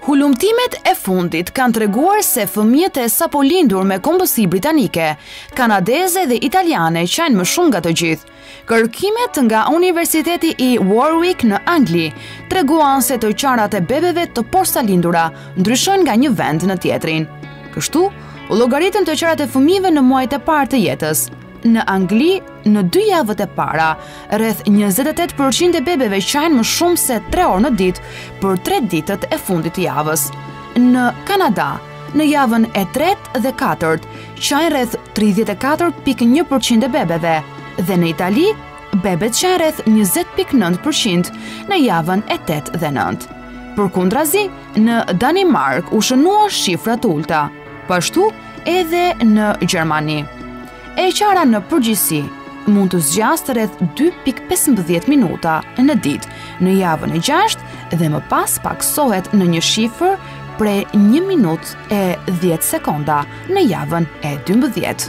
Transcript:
Hulumtimet e fundit kanë treguar se fëmijët e sapolindur me kombësi britanike, kanadeze dhe italiane qajnë më shumë nga të gjithë. Kërkimet nga Universiteti i Warwick në Angli treguan se të qarat e bebeve të porsalindura ndryshojnë nga një vend në tjetrin. Kështu, u llogaritën të qarat e fëmijëve në muajt e parë të jetës. Në Angli, në dy javët e para, rreth 28% e bebeve qajnë më shumë se 3 orë në ditë për 3 ditët e fundit të javës. Në Kanada, në javën e 3 dhe 4, qajnë rreth 34.1% e bebeve, dhe në Itali, bebet qajnë rreth 20.9% në javën e 8 dhe 9. Përkundrazi, në Danimarkë u shënuan shifra të ulëta. Po ashtu edhe në Gjermani. E qara në përgjithësi mund të zgjasë rreth 2.15 minuta në ditë në javën e 6 dhe më pas pakësohet në një shifër prej 1 minutë e 10 sekonda në javën e 12.